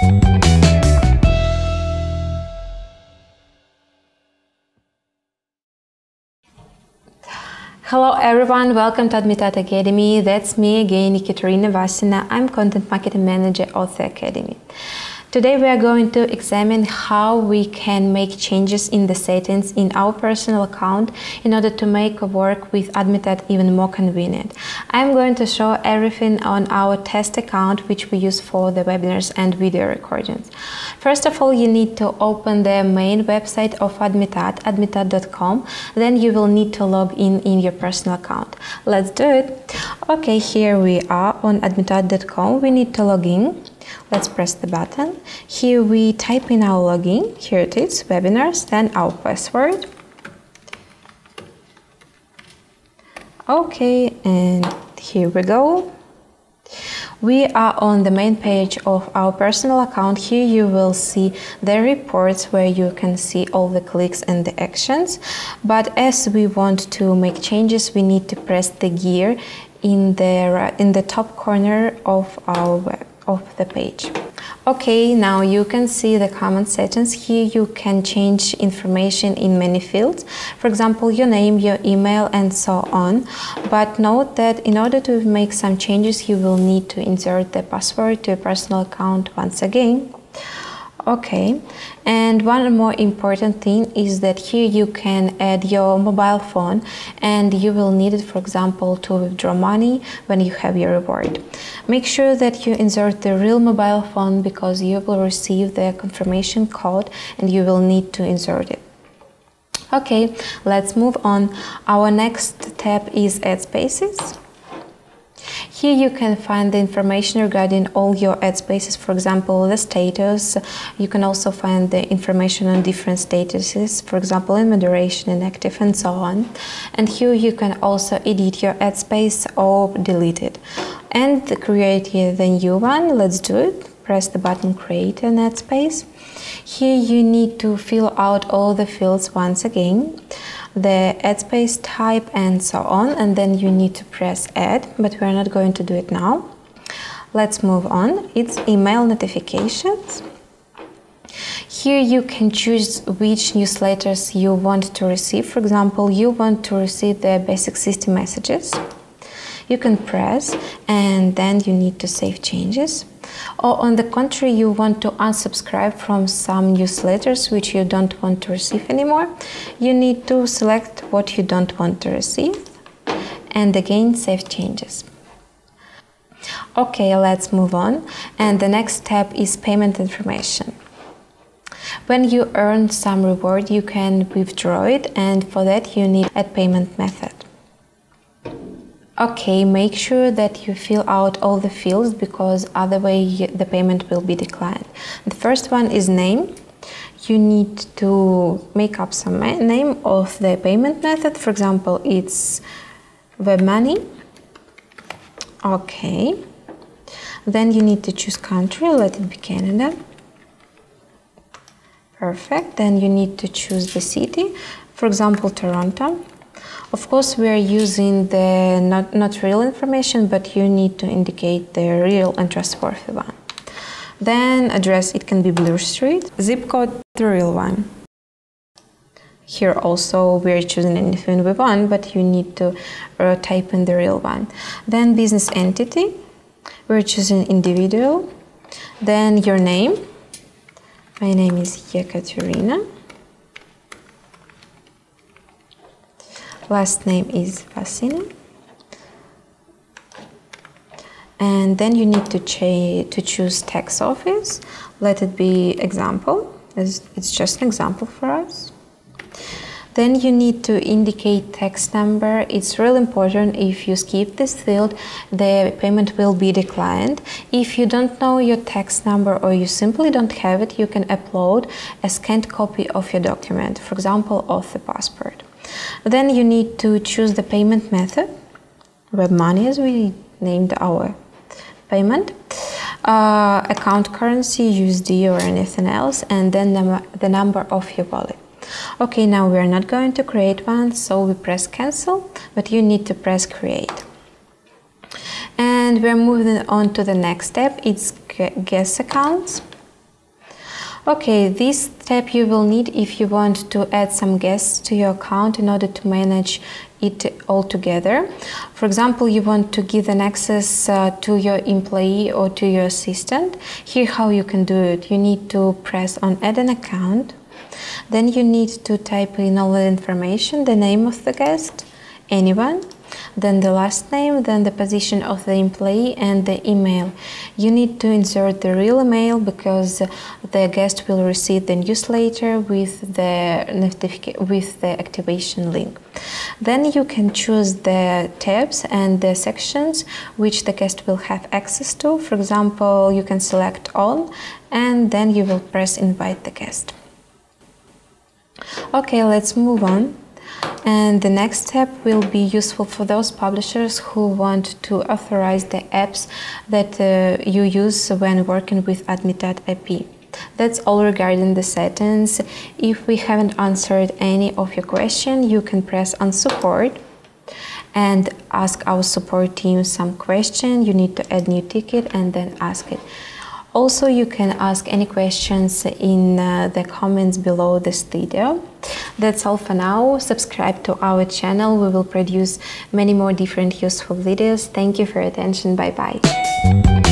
Hello everyone, welcome to Admitad Academy. That's me again, Ekaterina Vasina. I'm Content Marketing Manager of the Academy. Today we are going to examine how we can make changes in the settings in our personal account in order to make work with Admitad even more convenient. I'm going to show everything on our test account which we use for the webinars and video recordings. First of all, you need to open the main website of Admitad, admitad.com. Then you will need to log in in your personal account. Let's do it. Okay, here we are on admitad.com. We need to log in. Let's press the button. Here we type in our login. Here it is, webinars, then our password. Okay, and here we go. We are on the main page of our personal account. Here you will see the reports where you can see all the clicks and the actions. But as we want to make changes, we need to press the gear in the, in the top corner of our web of the page. Okay, now you can see the common settings. Here you can change information in many fields. For example, your name, your email, and so on. But note that in order to make some changes, you will need to insert the password to your personal account once again. Okay, and one more important thing is that here you can add your mobile phone and you will need it, for example, to withdraw money when you have your reward. Make sure that you insert the real mobile phone because you will receive the confirmation code and you will need to insert it. Okay, let's move on. Our next tab is Ad Spaces. Here you can find the information regarding all your ad spaces, for example, the status. You can also find the information on different statuses, for example, in moderation, inactive, and so on. And here you can also edit your ad space or delete it. And create the new one, let's do it. Press the button Create a ad space. Here you need to fill out all the fields once again the ad space type and so on and then you need to press add but we're not going to do it now. Let's move on. It's email notifications. Here you can choose which newsletters you want to receive. For example you want to receive the basic system messages you can press and then you need to save changes. Or on the contrary you want to unsubscribe from some newsletters which you don't want to receive anymore. You need to select what you don't want to receive and again save changes. Okay let's move on. And the next step is payment information. When you earn some reward you can withdraw it and for that you need a payment method Okay, make sure that you fill out all the fields because otherwise the payment will be declined. The first one is name. You need to make up some name of the payment method. For example, it's WebMoney. Okay. Then you need to choose country, let it be Canada. Perfect. Then you need to choose the city, for example, Toronto. Of course, we are using the not, not real information, but you need to indicate the real and trustworthy one. Then address, it can be Blue Street. Zip code, the real one. Here also we are choosing anything we want, but you need to uh, type in the real one. Then business entity, we're choosing individual. Then your name. My name is Yekaterina. Last name is Vasina. And then you need to, to choose tax office. Let it be example. It's just an example for us. Then you need to indicate tax number. It's really important. If you skip this field, the payment will be declined. If you don't know your tax number or you simply don't have it, you can upload a scanned copy of your document, for example, of the passport. Then you need to choose the payment method, WebMoney as we named our payment, uh, account currency, USD or anything else, and then the, number of your wallet. Okay, now we're not going to create one, so we press cancel, but you need to press create. And we're moving on to the next step, it's guest accounts. Okay, this step you will need if you want to add some guests to your account in order to manage it all together. For example, you want to give an access uh, to your employee or to your assistant. Here how you can do it. You need to press on add an account. Then you need to type in all the information, the name of the guest, anyone, then the last name, then the position of the employee and the email. You need to insert the real email because the guest will receive the newsletter with the notification with the activation link. Then you can choose the tabs and the sections which the guest will have access to. For example, you can select all and then you will press invite the guest. Okay, let's move on. And the next step will be useful for those publishers who want to authorize the apps that uh, you use when working with Admin.ip. That's all regarding the settings. If we haven't answered any of your questions, you can press on support and ask our support team some question. You need to add new ticket and then ask it. Also, you can ask any questions in uh, the comments below this video. That's all for now. Subscribe to our channel. We will produce many more different useful videos. Thank you for your attention. Bye bye.